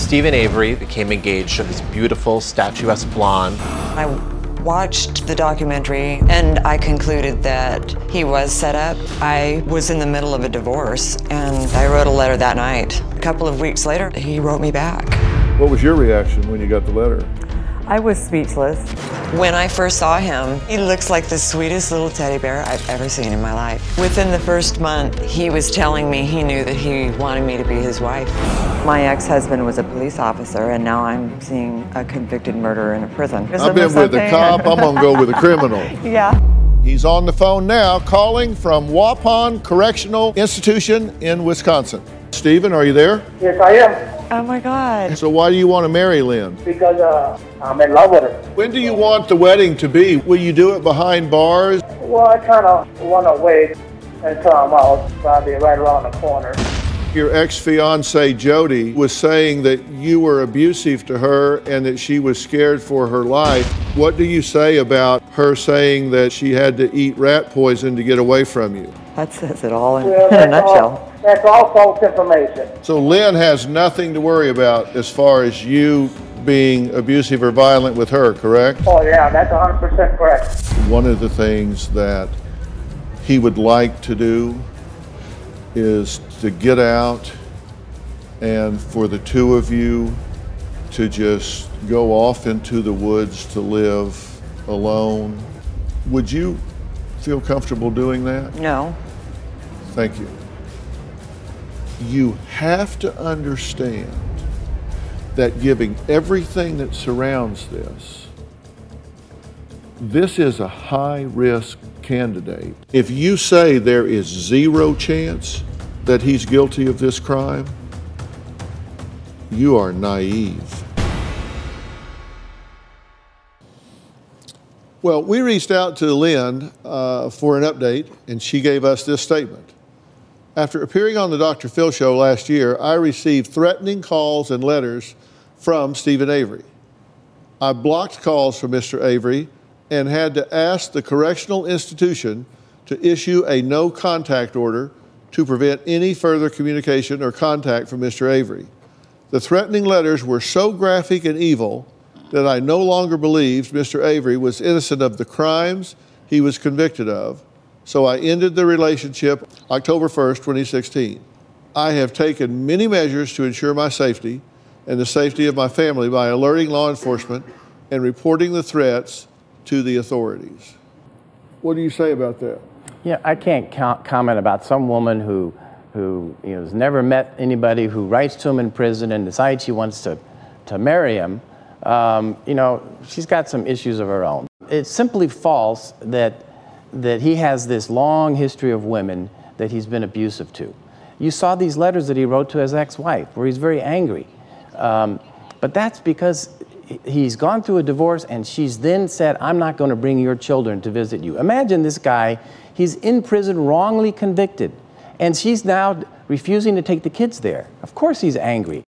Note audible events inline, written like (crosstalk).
Steven Avery became engaged to this beautiful, statuesque blonde. I watched the documentary and I concluded that he was set up. I was in the middle of a divorce and I wrote a letter that night. A couple of weeks later, he wrote me back. What was your reaction when you got the letter? I was speechless. When I first saw him, he looks like the sweetest little teddy bear I've ever seen in my life. Within the first month, he was telling me he knew that he wanted me to be his wife. My ex-husband was a police officer, and now I'm seeing a convicted murderer in a prison. Isn't I've been with a cop, I'm gonna go with a criminal. (laughs) yeah. He's on the phone now calling from Waupun Correctional Institution in Wisconsin. Steven, are you there? Yes, I am. Oh my God. So why do you want to marry Lynn? Because uh, I'm in love with her. When do you want the wedding to be? Will you do it behind bars? Well, I kind of want to wait until I'm out, probably right around the corner. Your ex-fiance Jodi was saying that you were abusive to her and that she was scared for her life. What do you say about her saying that she had to eat rat poison to get away from you? That says it all in, Well, in a nutshell. All, that's all false information. So Lynn has nothing to worry about as far as you being abusive or violent with her, correct? Oh, yeah, that's 100% correct. One of the things that he would like to do is to get out and for the two of you to just go off into the woods to live alone. Would you feel comfortable doing that? No. Thank you. You have to understand that giving everything that surrounds this, this is a high risk candidate. If you say there is zero chance that he's guilty of this crime, you are naive. Well, we reached out to Lynn uh, for an update, and she gave us this statement. After appearing on the Dr. Phil show last year, I received threatening calls and letters from Steven Avery. I blocked calls from Mr. Avery and had to ask the correctional institution to issue a no contact order to prevent any further communication or contact from Mr. Avery. The threatening letters were so graphic and evil that I no longer believed Mr. Avery was innocent of the crimes he was convicted of, so I ended the relationship October 1st, 2016. I have taken many measures to ensure my safety and the safety of my family by alerting law enforcement and reporting the threats to the authorities. What do you say about that? Yeah, I can't co- comment about some woman who, who you know, has never met anybody who writes to him in prison and decides she wants to, to marry him. Um, you know, she's got some issues of her own. It's simply false that, that he has this long history of women that he's been abusive to. You saw these letters that he wrote to his ex-wife where he's very angry. Um, but that's because he's gone through a divorce and she's then said, I'm not going to bring your children to visit you. Imagine this guy, he's in prison wrongly convicted, and she's now refusing to take the kids there. Of course he's angry.